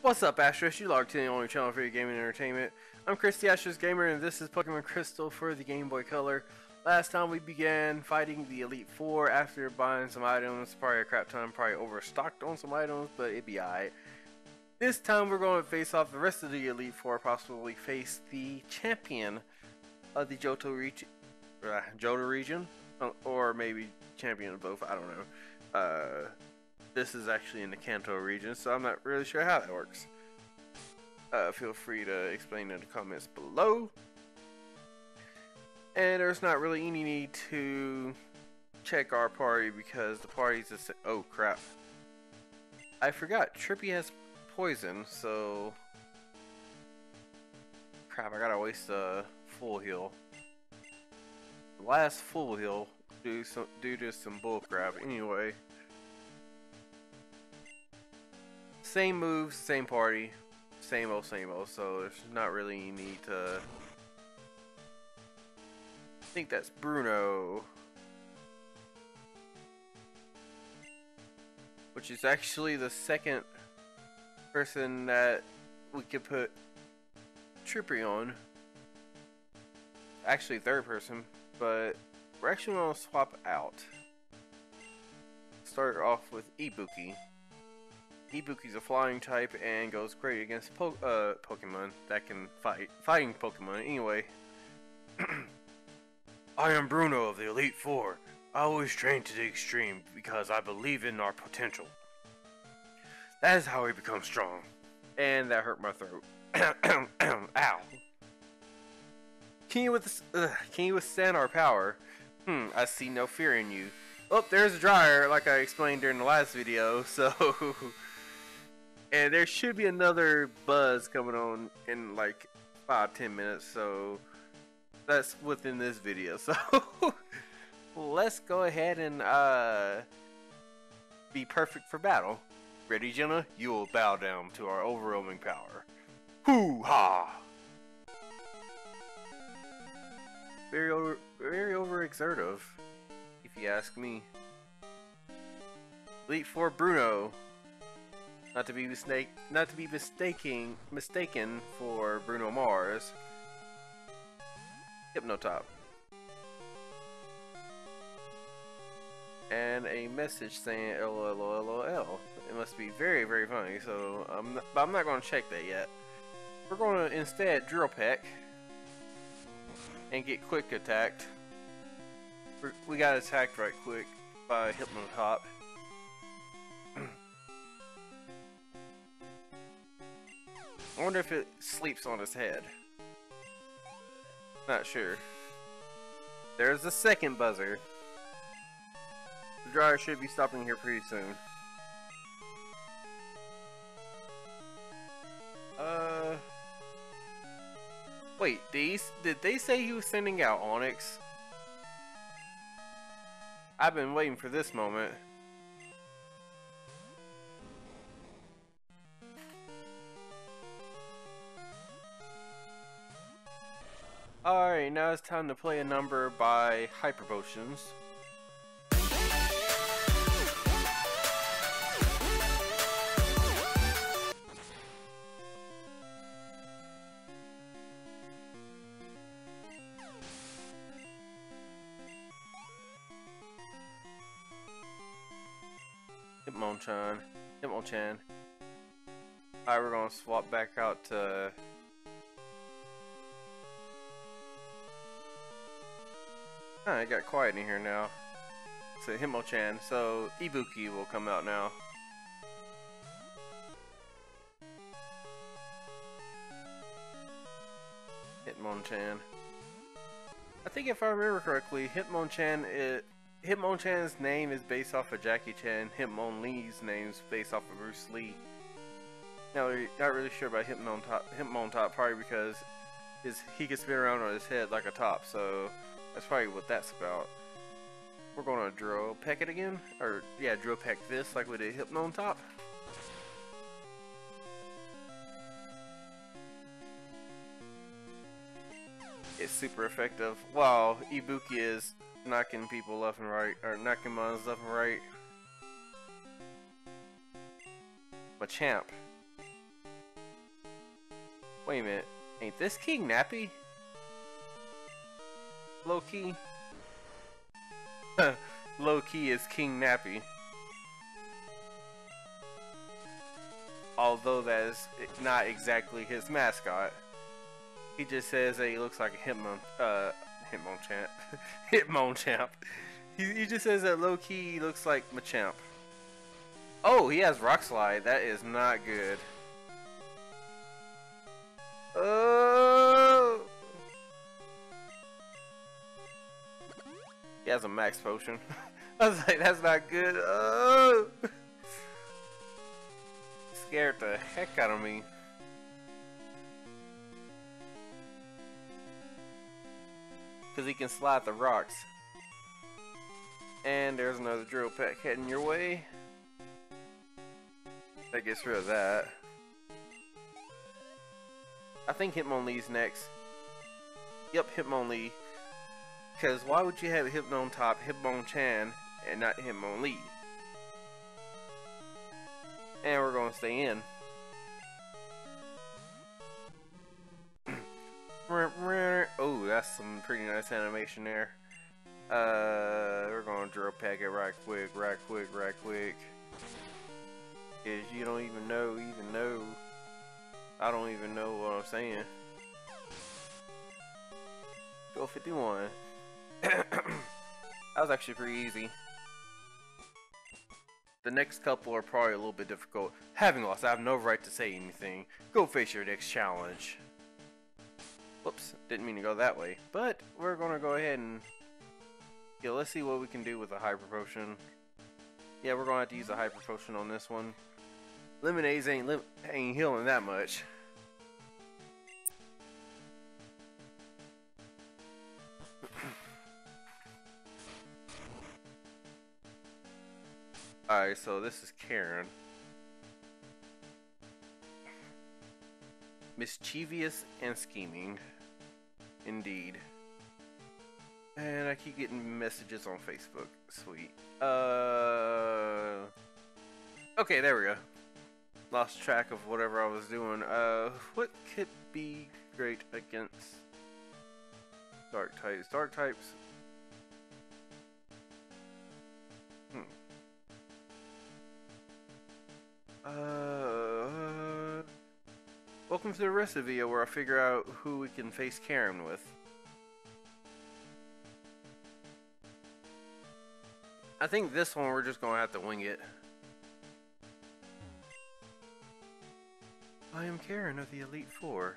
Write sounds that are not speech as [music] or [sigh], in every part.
What's up, Astros? You logged to the only channel for your gaming entertainment. I'm Chris the Gamer, and this is Pokemon Crystal for the Game Boy Color. Last time we began fighting the Elite Four after buying some items, probably a crap ton, probably overstocked on some items, but it'd be alright. This time we're going to face off the rest of the Elite Four, possibly face the champion of the Johto region, uh, Johto region, uh, or maybe champion of both. I don't know. Uh, this is actually in the Kanto region, so I'm not really sure how that works. Uh, feel free to explain in the comments below. And there's not really any need to check our party because the party's just... Oh crap. I forgot, Trippy has poison, so... Crap, I gotta waste a full heal. Last full heal due, some, due to some bullcrap. Anyway. Same moves, same party, same old, same old, so there's not really need to... I think that's Bruno. Which is actually the second person that we could put Trippy on. Actually third person, but we're actually going to swap out. Start off with Ibuki. Ibuki's a flying type and goes great against po uh, Pokemon that can fight. Fighting Pokemon, anyway. [clears throat] I am Bruno of the Elite Four. I always train to the extreme because I believe in our potential. That is how we become strong. And that hurt my throat. [coughs] Ow. Can you, with, uh, can you withstand our power? Hmm, I see no fear in you. Oh, there's a dryer, like I explained during the last video, [laughs] so... and there should be another buzz coming on in like 5-10 minutes, so... That's within this video, [laughs] so... let's go ahead and, uh... Be perfect for battle. Ready, Jenna? You will bow down to our overwhelming power. Hoo-ha! Very over, very overexertive, if you ask me. Elite Four Bruno. Not to be mistake, not to be mistaking, mistaken for Bruno Mars. Hitmontop. And a message saying LOLOLOL. It must be very, very funny, so I'm not, but I'm not going to check that yet. We're going to instead drill peck and get quick attacked. We got attacked right quick by Hitmontop. I wonder if it sleeps on his head. Not sure. There's the second buzzer. The dryer should be stopping here pretty soon. Uh... Wait, did, did they say he was sending out Onix? I've been waiting for this moment. Alright, now it's time to play a number by Hyper Potions. Hitmonchan. Hitmonchan. Alright, we're gonna swap back out to... Oh, it got quiet in here now. It's So Hitmonchan, so Ibuki will come out now. Hitmonchan. I think if I remember correctly, Hitmonchan it Hitmonchan's name is based off of Jackie Chan. Hitmonlee's name is based off of Bruce Lee. Now, we're not really sure about Hitmontop, Hitmontop probably because his he can spin around on his head like a top, so that's probably what that's about. We're gonna drill peck it again, or yeah, drill peck this like we did Hypno on top. It's super effective. Wow, Ibuki is knocking people left and right, or knocking mons left and right. Machamp. Wait a minute. Ain't this King Nappy? Low key? Low [laughs] key is King Nappy. Although that is not exactly his mascot. He just says that he looks like a Hitmon, uh, Hitmonchamp. [laughs] Hitmonchamp. He, he just says that low key looks like Machamp. Oh, he has Rock Slide. That is not good. Oh! He has a max potion. [laughs] I was like, that's not good. Oh! Scared the heck out of me. Because he can slide the rocks. And there's another drill peck heading your way. That gets rid of that. I think Hitmonlee's next. Yep, Hitmonlee. Because why would you have Hypno on top, Hitmonchan, and not Hitmonlee? And we're going to stay in. [clears throat] oh, that's some pretty nice animation there. Uh, we're going to drill peck it right quick, right quick, right quick. Cause you don't even know, even know. I don't even know what I'm saying. Go 51. [clears throat] that was actually pretty easy. The next couple are probably a little bit difficult. Having lost, I have no right to say anything. Go face your next challenge. Whoops, didn't mean to go that way. But we're gonna go ahead and yeah, let's see what we can do with a hyper potion. Yeah, we're gonna have to use a hyper potion on this one. Lemonades ain't li ain't healing that much. Alright, so this is Karen. Mischievous and scheming. Indeed. And I keep getting messages on Facebook. Sweet. Uh. Okay, there we go. Lost track of whatever I was doing. Uh, what could be great against dark types? Dark types Uh, welcome to the rest of the video where I figure out who we can face Karen with. I think this one we're just gonna have to wing it. I am Karen of the Elite Four.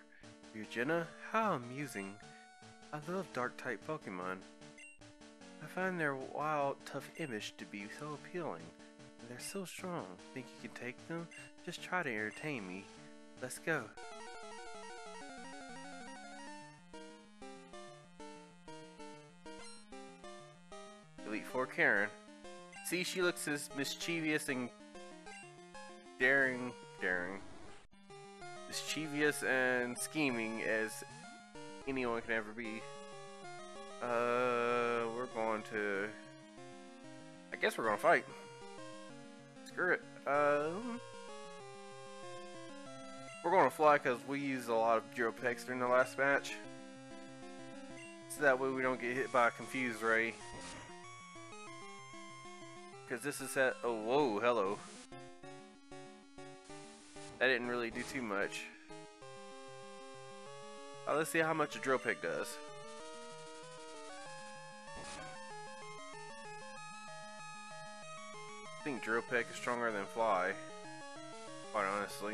Eugenia, how amusing. I love dark type Pokemon. I find their wild, tough image to be so appealing. They're so strong. Think you can take them? Just try to entertain me. Let's go. Elite Four Karen. See, she looks as mischievous and daring, daring, mischievous and scheming as anyone can ever be. Uh, we're going to. I guess we're gonna fight. Screw it. Um, we're going to fly because we used a lot of Geo Pecks during the last match. So that way we don't get hit by a Confuse Ray. Because this is set. Oh, whoa, hello. That didn't really do too much. Uh, let's see how much a drill peck does. I think Drill Peck is stronger than Fly. Quite honestly.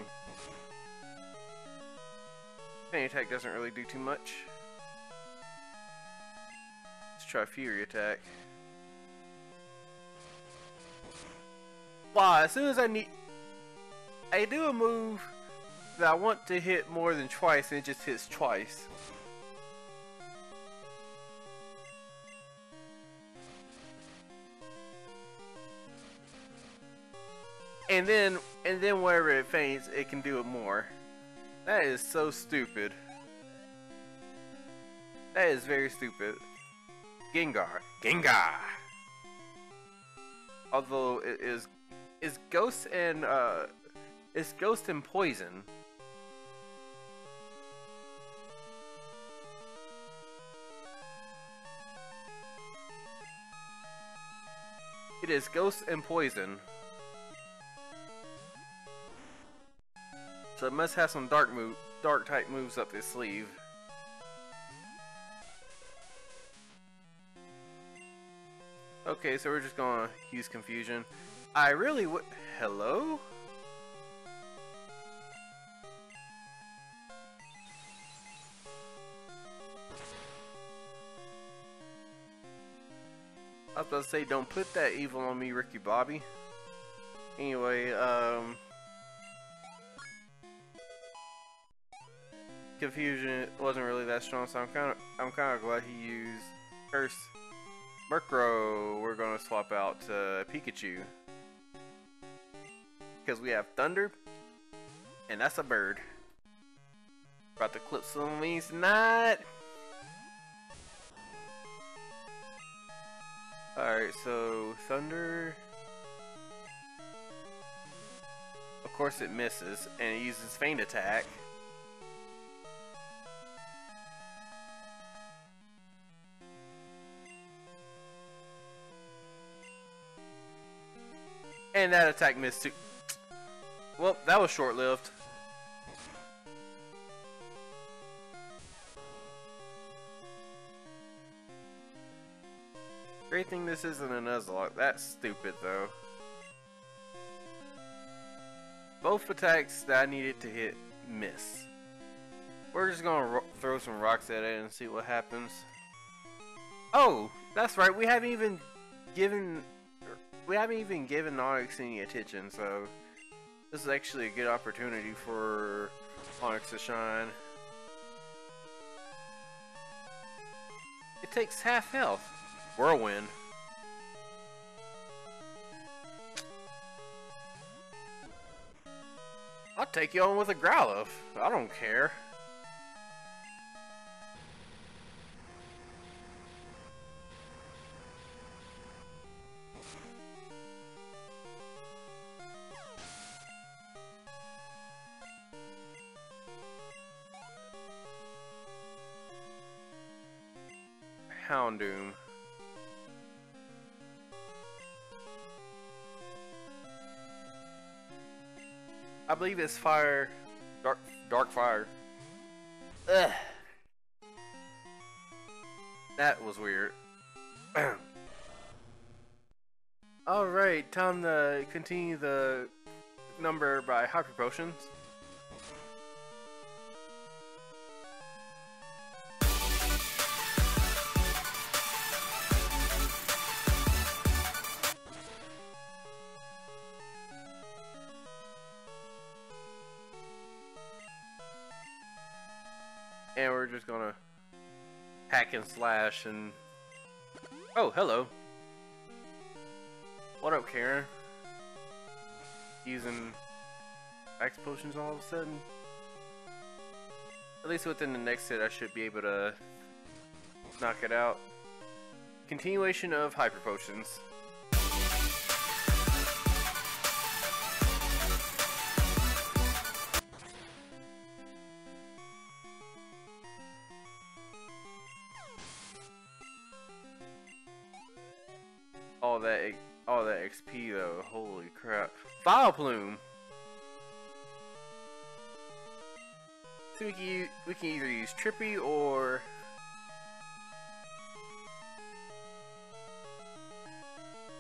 Feint Attack doesn't really do too much. Let's try Fury Attack. Wow, as soon as I need... I do a move that I want to hit more than twice and it just hits twice. And then, and then wherever it faints, it can do it more. That is so stupid. That is very stupid. Gengar. Gengar! Although, it is, is Ghost and, uh, is Ghost and Poison. It is Ghost and Poison. So it must have some dark move, dark type moves up its sleeve. Okay, so we're just gonna use confusion. I really would. Hello? I was about to say, don't put that evil on me, Ricky Bobby. Anyway, um... Confusion wasn't really that strong, so I'm kind of I'm kind of glad he used Curse. Murkrow, we're gonna swap out to Pikachu because we have Thunder, and that's a bird. About to clip some wings tonight. Alright, so Thunder. Of course it misses, and it uses Feint Attack. And that attack missed too. Well, that was short-lived. Great thing this isn't a Nuzlocke. That's stupid, though. Both attacks that I needed to hit miss. We're just gonna throw some rocks at it and see what happens. Oh, that's right. We haven't even given we haven't even given Onix any attention, so this is actually a good opportunity for Onix to shine. It takes half health. Whirlwind. I'll take you on with a Growlithe. I don't care. Believe it's fire, dark, dark fire. Ugh. That was weird. [clears throat] Alright, time to continue the number by Hyper Potions. We're just gonna hack and slash and... Oh, hello. What up, Karen? Using X potions all of a sudden? At least within the next hit I should be able to knock it out. Continuation of Hyper Potions. We can either use Trippy or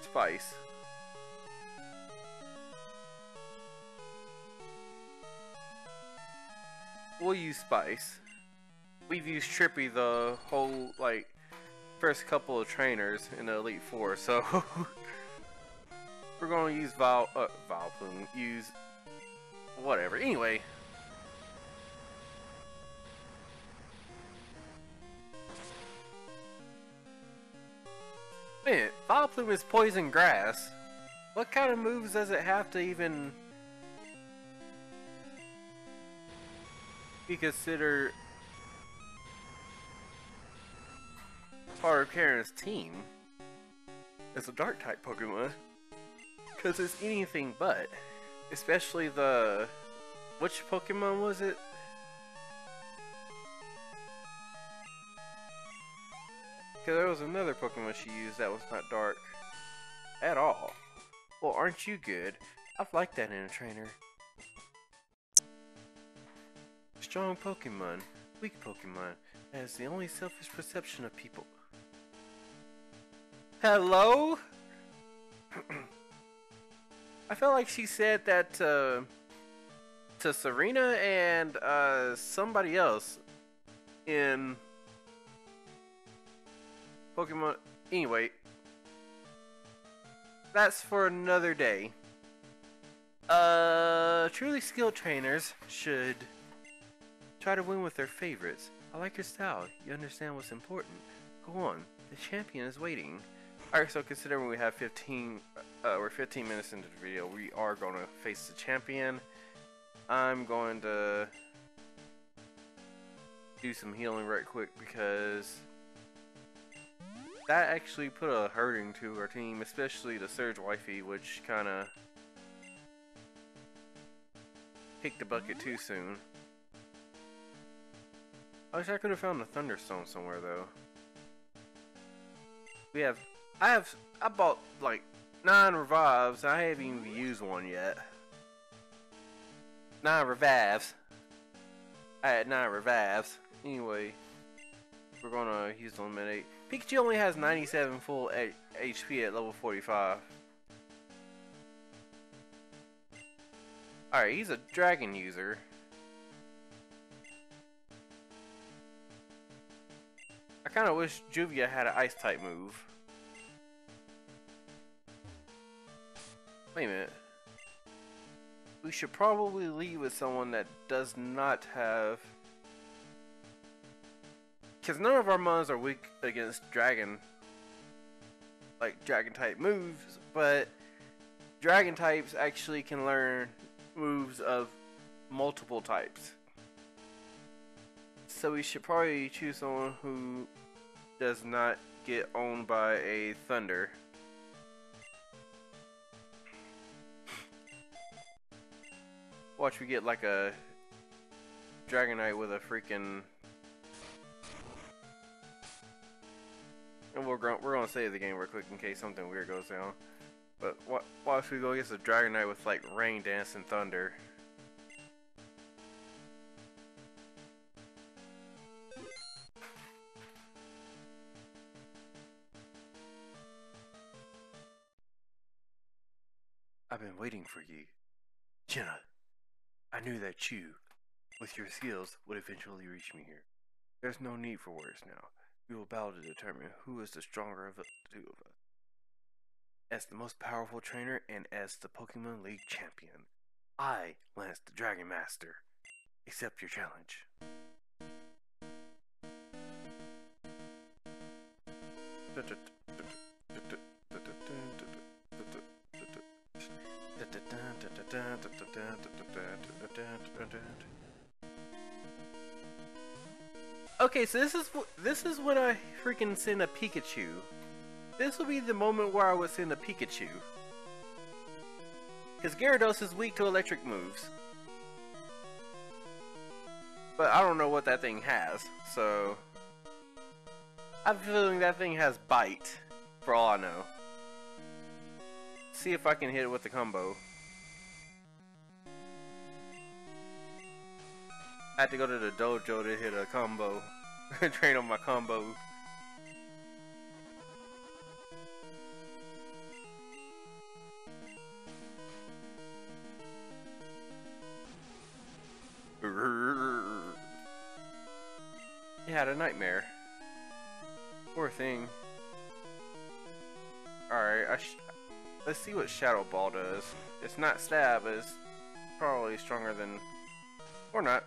Spice. We'll use Spice. We've used Trippy the whole like first couple of trainers in the Elite Four, so [laughs] we're to use Val, uh, Vileplume, use whatever. Anyway. Man, Vileplume is poison grass. What kind of moves does it have to even be considered part of Karen's team is a dark type Pokemon. Because it's anything but. Especially the. Which Pokemon was it? Because there was another Pokemon she used that was not dark. at all. Well, aren't you good? I've liked that in a trainer. Strong Pokemon, weak Pokemon, has the only selfish perception of people. Hello? [clears throat] I felt like she said that uh, to Serena and uh, somebody else in Pokemon. Anyway, that's for another day. Uh, truly skilled trainers should try to win with their favorites. I like your style. You understand what's important. Go on. The champion is waiting. Alright, so considering we have 15, uh, we're 15 minutes into the video, we are going to face the champion. I'm going to do some healing right quick because that actually put a hurting to our team, especially the Surge Wifey, which kind of kicked the bucket too soon. I wish I could have found a Thunderstone somewhere though. We have, I have, I bought like nine revives. I haven't even used one yet. Nine revives. I had nine revives. Anyway, we're gonna use eliminate. Pikachu only has 97 full HP at level 45. Alright, he's a dragon user. I kinda wish Juvia had an ice type move. Wait a minute. We should probably leave with someone that does not have because none of our mons are weak against dragon, like dragon type moves, but dragon types actually can learn moves of multiple types. So we should probably choose someone who does not get owned by a thunder. Watch we get like a Dragonite with a freaking And we're going we're gonna save the game real quick in case something weird goes down. But what why if we go against a Dragonite with like rain dance and thunder? I've been waiting for you. Jenna, I knew that you, with your skills, would eventually reach me here. There's no need for words now. We will battle to determine who is the stronger of the two of us. As the most powerful trainer and as the Pokemon League champion, I, Lance the Dragon Master, accept your challenge. [laughs] Okay, so this is this is when I freaking send a Pikachu. This will be the moment where I would send a Pikachu. Because Gyarados is weak to electric moves. But I don't know what that thing has, so... I have a feeling that thing has Bite, for all I know. See if I can hit it with the combo. I had to go to the dojo to hit a combo. [laughs] Train on my combo. He had a nightmare. Poor thing. Alright, let's see what Shadow Ball does. It's not stab, it's probably stronger than... Or not.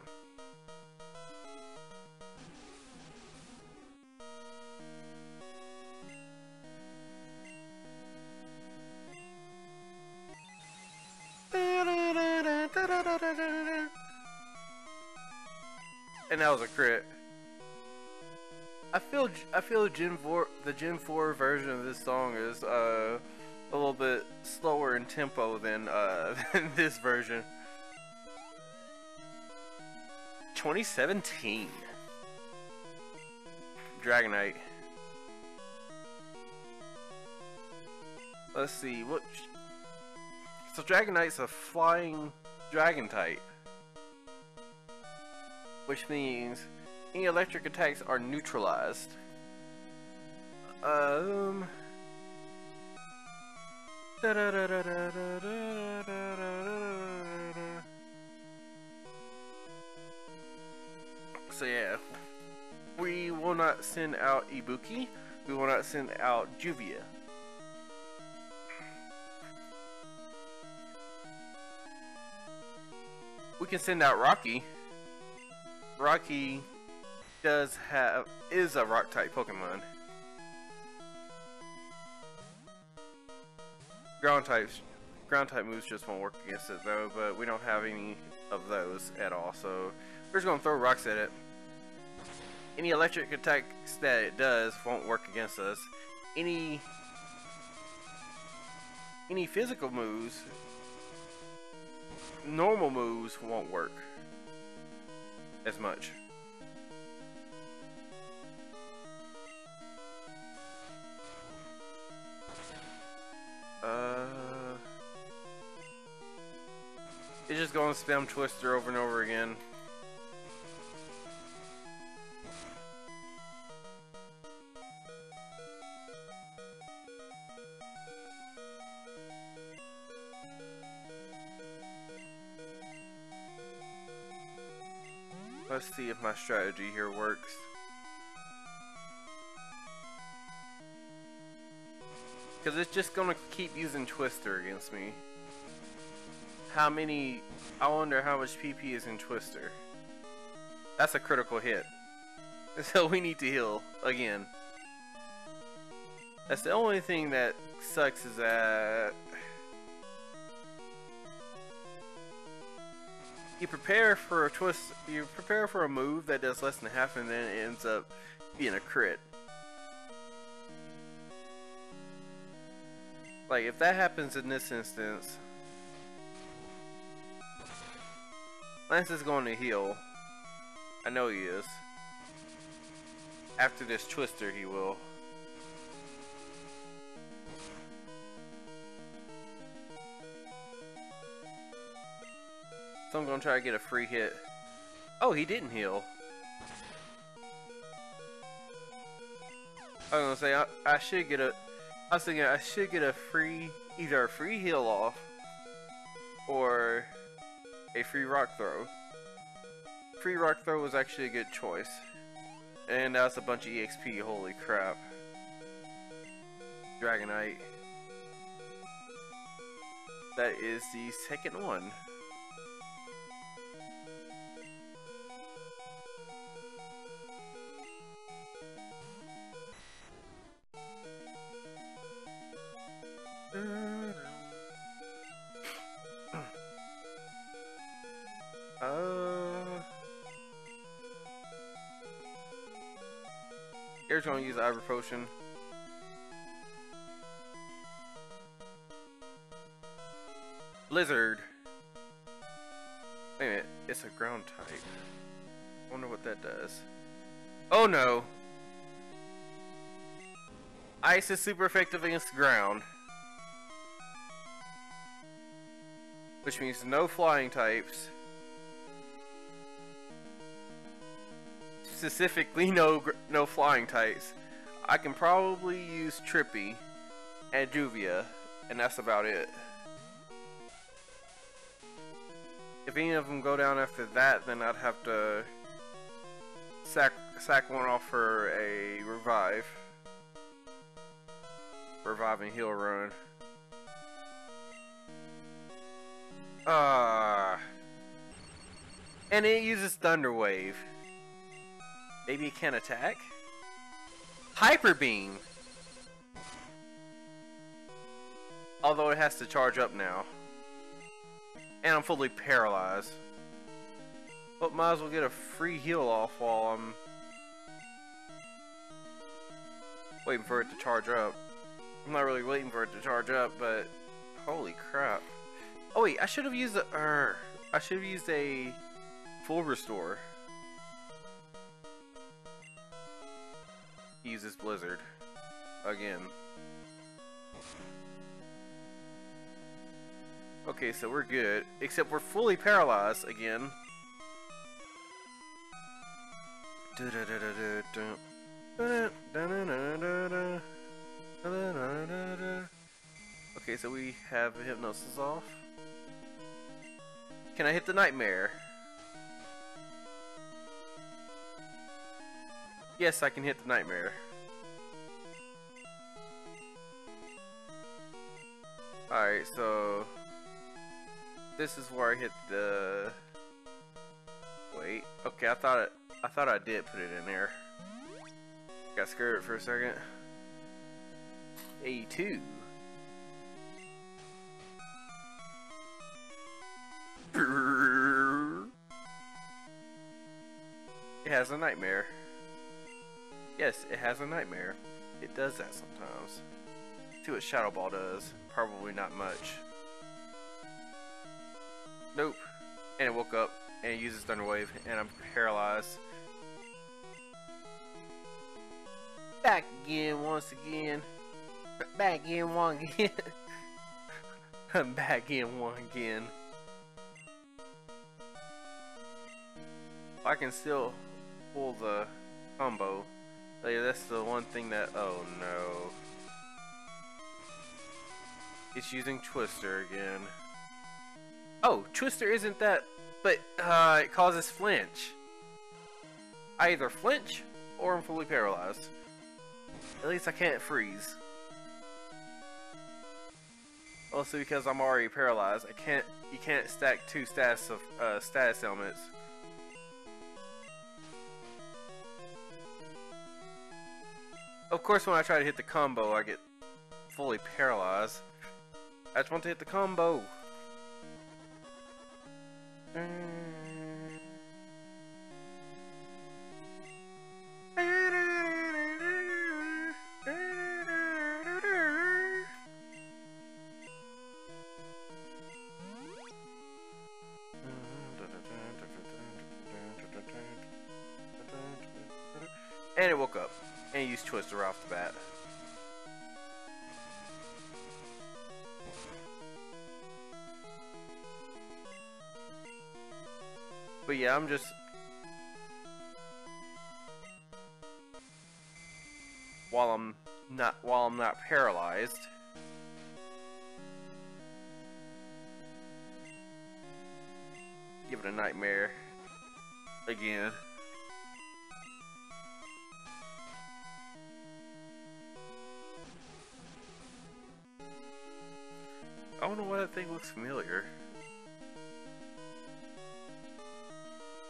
And that was a crit. I feel I feel Gen 4 the Gen 4 version of this song is uh, a little bit slower in tempo than uh, [laughs] than this version. 2017 Dragonite. Let's see, what... So Dragonite's a flying dragon type. Which means any electric attacks are neutralized. Um... So yeah, we will not send out Ibuki. We will not send out Juvia. We can send out Rocky. Rocky does have is a rock type Pokemon. Ground types ground type moves just won't work against it though, but we don't have any of those at all, so we're just gonna throw rocks at it. Any electric attacks that it does won't work against us. Any any physical moves, normal moves won't work as much. Uh, it's just going to spam Twister over and over again. See if my strategy here works. Because it's just going to keep using Twister against me. How many... I wonder how much PP is in Twister. That's a critical hit. [laughs] So we need to heal again. That's the only thing that sucks is that... You prepare for a twist, you prepare for a move that does less than half and then it ends up being a crit. Like, if that happens in this instance, Lance is going to heal. I know he is. After this twister, he will. So I'm gonna try to get a free hit. Oh, he didn't heal. I was gonna say, I, I should get a I was thinking I should get a free, either a free heal off, or a free rock throw. Free rock throw was actually a good choice. And that's a bunch of EXP, holy crap. Dragonite. That is the second one. Here's gonna use Potion. Blizzard. Wait a minute, it's a ground type. I wonder what that does. Oh no! Ice is super effective against ground. Which means no flying types. Specifically [laughs] no no flying types. I can probably use Trippy and Juvia, and that's about it. If any of them go down after that, then I'd have to sack sack one off for a revive. Revive and heal run. Ah. Uh, and it uses Thunder Wave. Maybe it can attack? Hyper Beam! Although it has to charge up now. And I'm fully paralyzed. But might as well get a free heal off while I'm waiting for it to charge up. I'm not really waiting for it to charge up, but holy crap. Oh wait, I should have used a uh, I should have used a full restore. Uses Blizzard. Again. Okay, so we're good. Except we're fully paralyzed again. Okay, so we have hypnosis off. Can I hit the nightmare? Yes, I can hit the nightmare. Alright, so... This is where I hit the... Wait, okay, I thought it... I thought I did put it in there. Got scared for a second. A2. It has a nightmare. Yes, it has a nightmare. It does that sometimes. See what Shadow Ball does. Probably not much. Nope. And it woke up and it uses Thunder Wave and I'm paralyzed. Back again once again. Back in one again. I'm [laughs] back in one again. I can still pull the combo. Yeah, that's the one thing that. Oh no. It's using Twister again. Oh, Twister isn't that. But uh, it causes flinch. I either flinch or I'm fully paralyzed. At least I can't freeze. Also because I'm already paralyzed, I can't you can't stack two status of uh, status elements. Of course when I try to hit the combo I get fully paralyzed. I just want to hit the combo. And yeah, I'm just... While I'm not while I'm not paralyzed. Give it a nightmare. Again. I don't know why that thing looks familiar.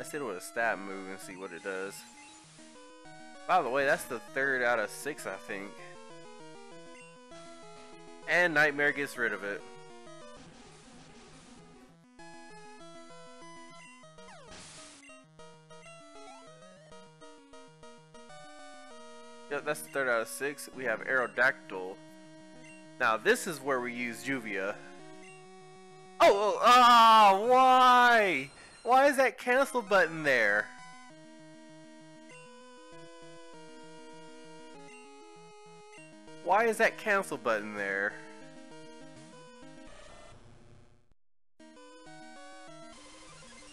I said with a stab move and see what it does. By the way, that's the third out of six, I think. And Nightmare gets rid of it. Yep, that's the third out of six. We have Aerodactyl. Now this is where we use Juvia. Oh, oh, oh, why? Why is that cancel button there? Why is that cancel button there?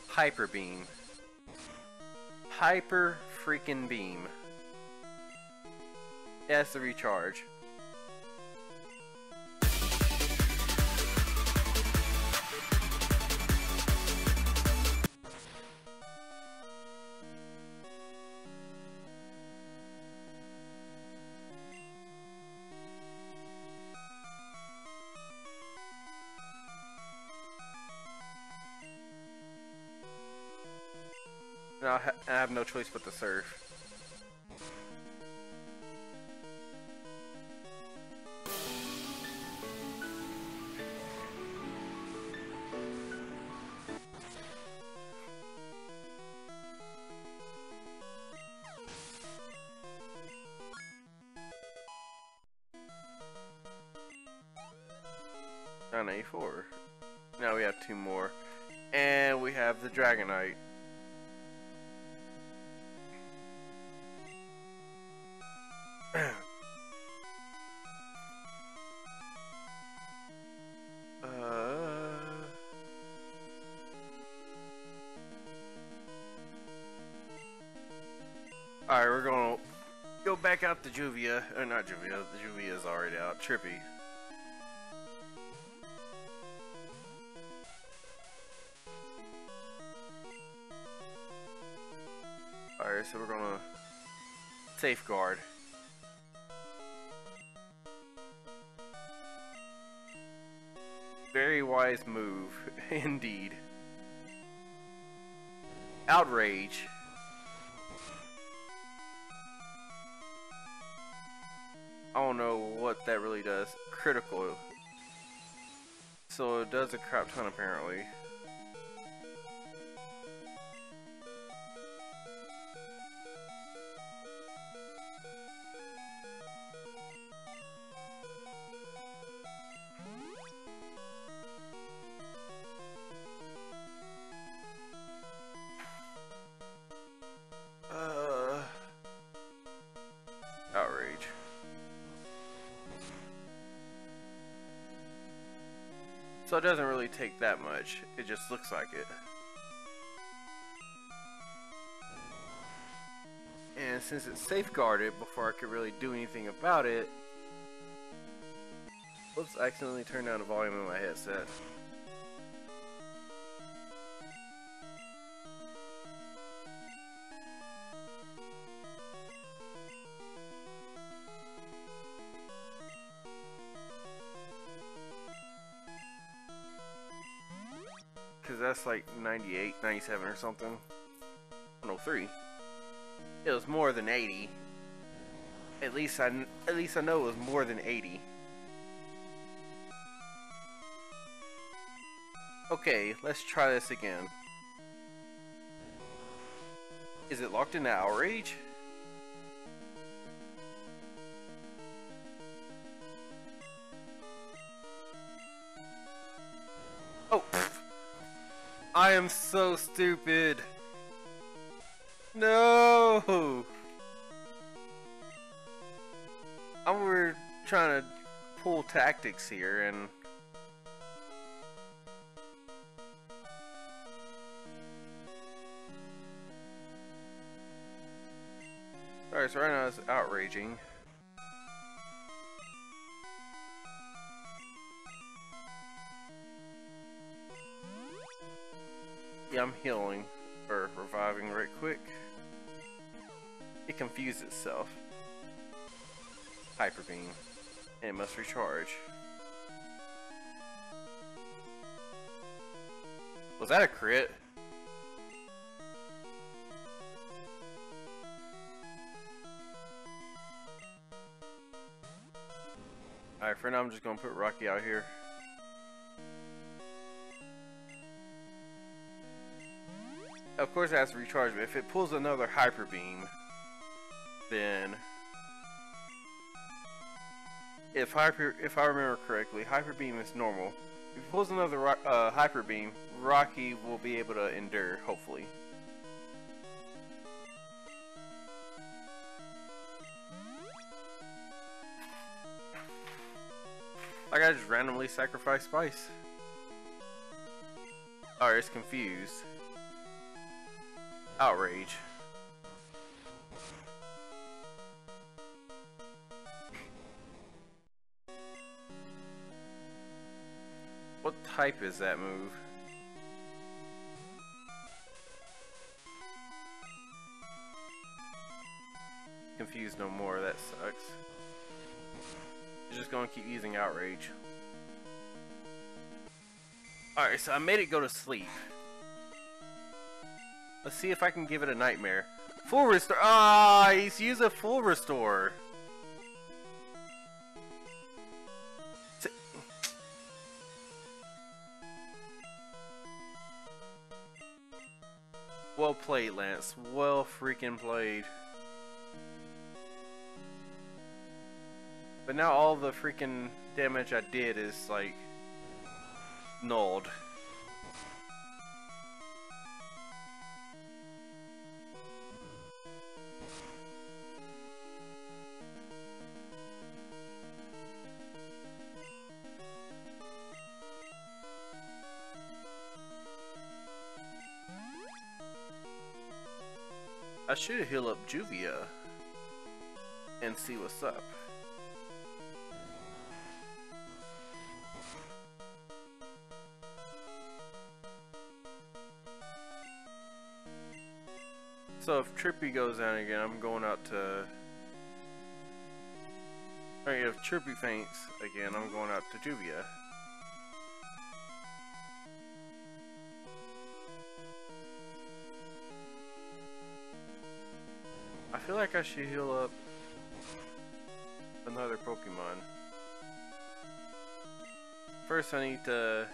Hyper beam. Hyper freaking beam. Yes, the recharge. I, have no choice but to surf. Or not Juvia, the Juvia is already out. Trippy. Alright, so we're gonna safeguard. Very wise move, [laughs] indeed. Outrage. I don't know what that really does. Critical. So it does a crap ton apparently. That much. It just looks like it. And since it's safeguarded before I could really do anything about it, let's accidentally turn down the volume of my headset. That's like 98, 97 or something. 103. It was more than 80. At least I, at least I know it was more than 80. Okay, let's try this again. Is it locked into outrage? Oh, pfft. I am so stupid. No. I'm we're trying to pull tactics here and Alright, so right now it's outraging. Yeah, I'm healing, or reviving right quick. It confused itself. Hyper Beam. And it must recharge. Was that a crit? Alright, for now I'm just gonna put Rocky out here. Of course it has to recharge, but if it pulls another Hyper Beam, then if hyper if I remember correctly, Hyper Beam is normal. If it pulls another uh, Hyper Beam, Rocky will be able to endure, hopefully. Like I just randomly sacrifice Spice. Oh, it's confused. Outrage. What type is that move? Confused no more, that sucks. Just gonna keep using outrage. Alright, so I made it go to sleep. Let's see if I can give it a nightmare. Full restore. Ah, he's used a full restore. Well played, Lance. Well freaking played. But now all the freaking damage I did is like nulled. I should heal up Juvia and see what's up. So if Trippy goes down again, I'm going out to... Alright, if Trippy faints again, I'm going out to Juvia. Feel like I should heal up another Pokemon. First I need to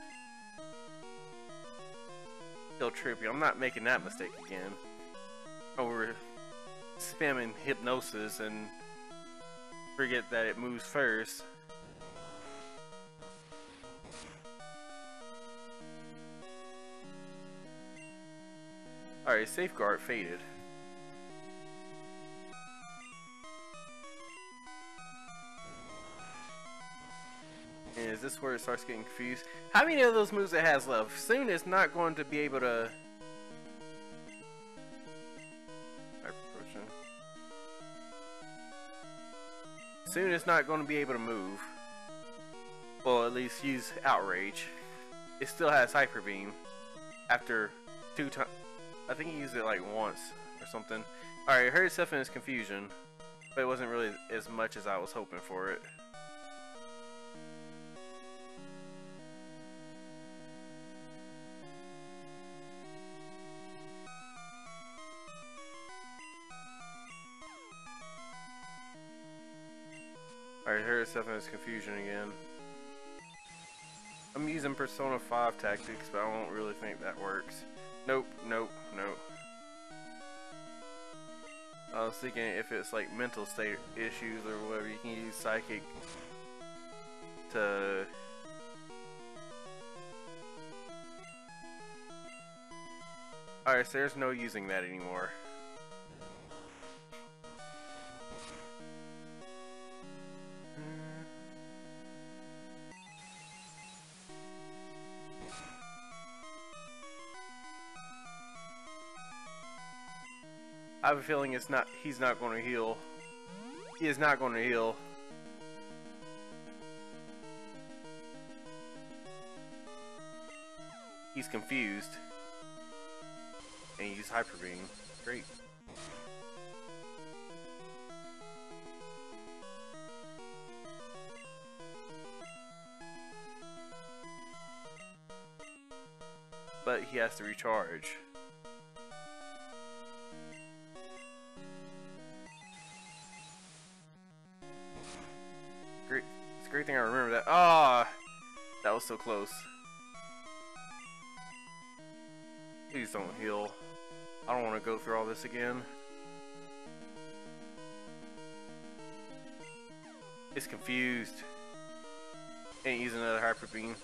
kill Trippy. I'm not making that mistake again. Over spamming Hypnosis and forget that it moves first. Alright, Safeguard faded. Where it starts getting confused? How many of those moves it has left? Soon it's not going to be able to... Soon it's not going to be able to move. Well, at least use Outrage. It still has Hyper Beam. After two times... I think he used it like once or something. Alright, it hurt itself in its confusion. But it wasn't really as much as I was hoping for it. Alright, is is confusion again. I'm using Persona 5 tactics, but I don't really think that works. Nope, nope, nope. I was thinking if it's like mental state issues or whatever, you can use Psychic to... Alright, so there's no using that anymore. I have a feeling it's not. He's not going to heal. He is not going to heal. He's confused. And he used Hyper Beam. Great. But he has to recharge. Was so close. Please don't heal. I don't want to go through all this again. It's confused. Ain't using another hyper beam.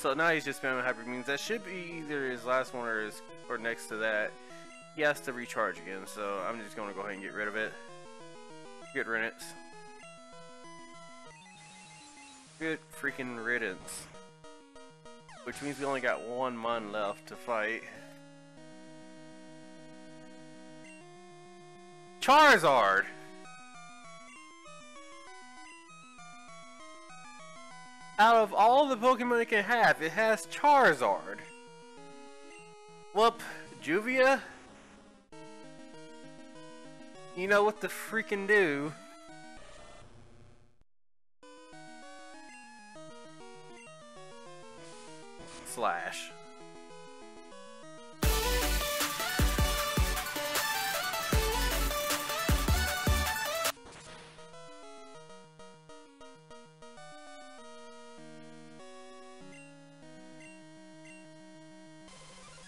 So now he's just spamming hyper beams. That should be either his last one or his or next to that. He has to recharge again, so I'm just gonna go ahead and get rid of it. Get riddance. Good freaking riddance. Which means we only got one mon left to fight. Charizard! Out of all the Pokemon it can have, it has Charizard. Whoop, Juvia? You know what to freaking do. Slash.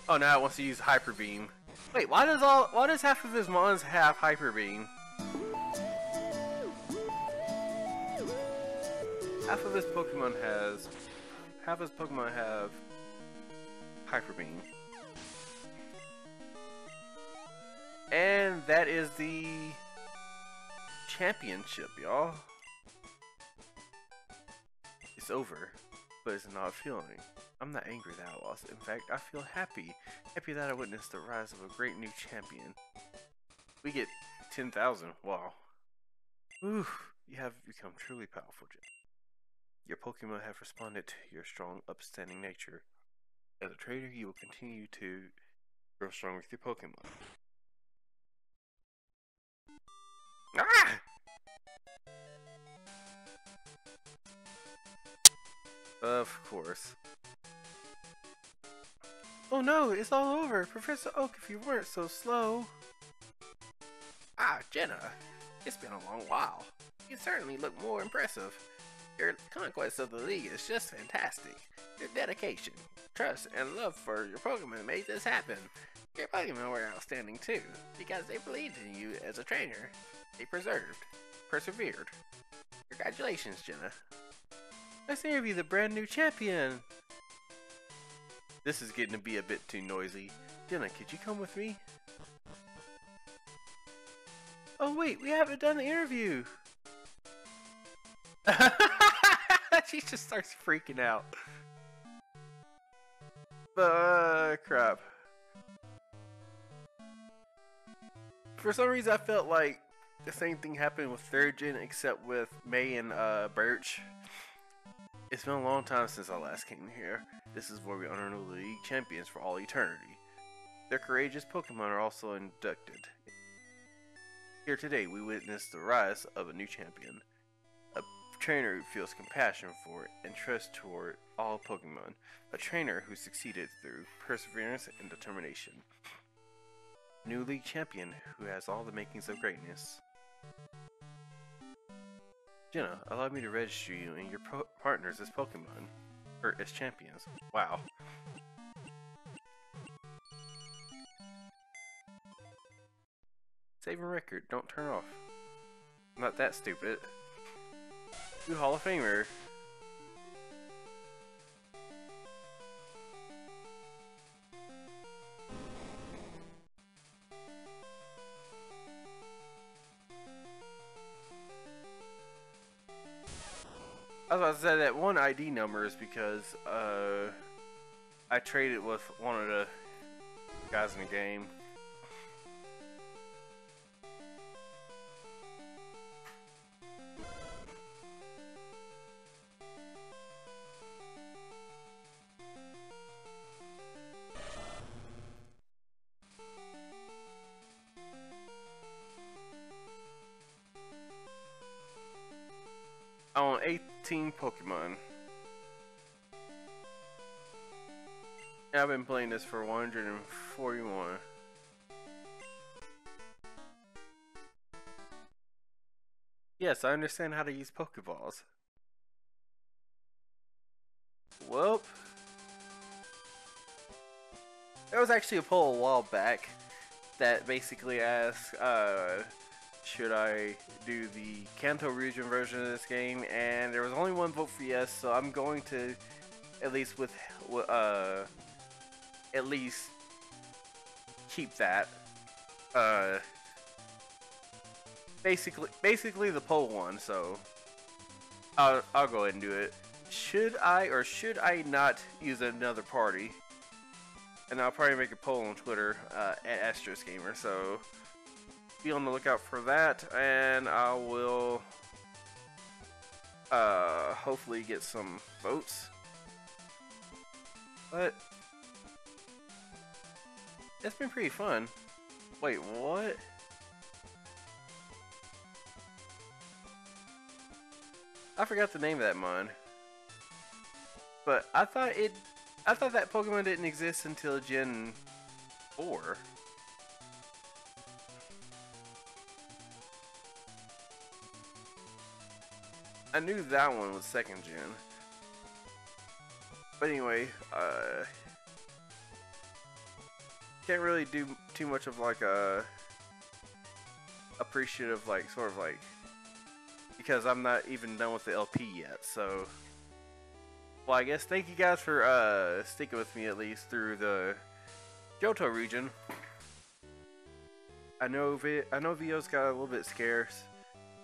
Oh, now it wants to use Hyper Beam. Wait, why does all why does half of his mons have Hyper Beam? Half of his Pokemon has half of his Pokemon have Hyper Beam. And that is the championship, y'all. It's over, but it's not a feeling. I'm not angry that I lost. In fact, I feel happy. Happy that I witnessed the rise of a great new champion. We get 10,000. Wow. Ooh, you have become truly powerful. Your Pokemon have responded to your strong, upstanding nature. As a trainer, you will continue to grow strong with your Pokemon. Ah! Of course. Oh no, it's all over. Professor Oak, if you weren't so slow. Ah, Jenna. It's been a long while. You certainly look more impressive. Your conquest of the league is just fantastic. Your dedication, trust, and love for your Pokemon made this happen. Your Pokemon were outstanding too, because they believed in you as a trainer. They preserved, persevered. Congratulations, Jenna. Let's interview the brand new champion. This is getting to be a bit too noisy. Jenna, could you come with me? Oh wait, we haven't done the interview. [laughs] she just starts freaking out. Uh, crap. For some reason, I felt like the same thing happened with third gen, except with May and uh, Birch. It's been a long time since I last came here. This is where we honor the league champions for all eternity. Their courageous Pokemon are also inducted. Here today, we witness the rise of a new champion. Trainer who feels compassion for and trust toward all Pokemon. A trainer who succeeded through perseverance and determination. New league champion who has all the makings of greatness. Jenna, allow me to register you and your partners as Pokemon. Or as champions. Wow. Save a record, don't turn off. Not that stupid. You Hall of Famer. I was about to say that one ID number is because uh, I traded with one of the guys in the game. Pokemon. I've been playing this for 141. Yes, I understand how to use Pokeballs. Whoop. There was actually a poll a while back that basically asked, uh, should I do the Kanto region version of this game, and there was only one vote for yes, so I'm going to, at least with, uh, at least keep that. Uh, basically, basically the poll one, so I'll, I'll go ahead and do it. Should I or should I not use another party? And I'll probably make a poll on Twitter uh, at Asterisk Gamer, so be on the lookout for that, and I will uh, hopefully get some votes. But it's been pretty fun. Wait, what? I forgot the name of that mon. But I thought it I thought that Pokemon didn't exist until Gen 4. I knew that one was second gen. But anyway, uh, can't really do too much of like a appreciative, like sort of like because I'm not even done with the LP yet. So, well, I guess thank you guys for uh, sticking with me at least through the Johto region. I know vi I know videos got a little bit scarce.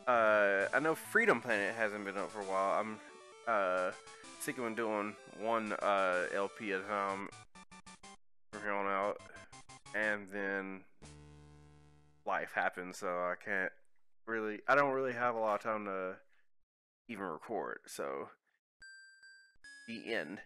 Uh, I know Freedom Planet hasn't been up for a while. I'm uh, thinking of doing one uh, LP at a time from here on out, and then life happens, so I can't really. I don't really have a lot of time to even record. So, the end.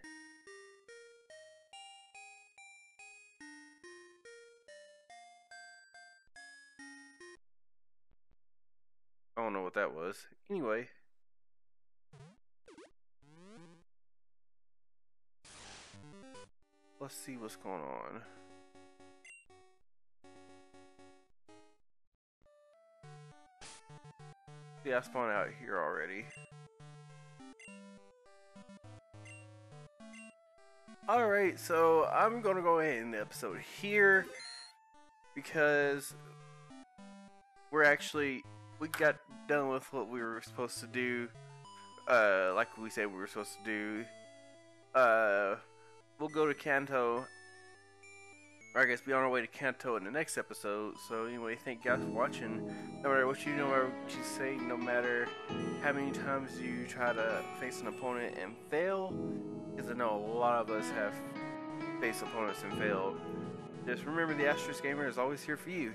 Don't know what that was. Anyway. Let's see what's going on. Yeah, I spawned out here already. Alright, so I'm gonna go ahead and the episode here because we're actually we got done with what we were supposed to do. Uh, like we said we were supposed to do. Uh, we'll go to Kanto. Or I guess be on our way to Kanto in the next episode. So anyway, thank you guys for watching. No matter what you know, or what you say, no matter how many times you try to face an opponent and fail, because I know a lot of us have faced opponents and failed. Just remember the Asterisk Gamer is always here for you.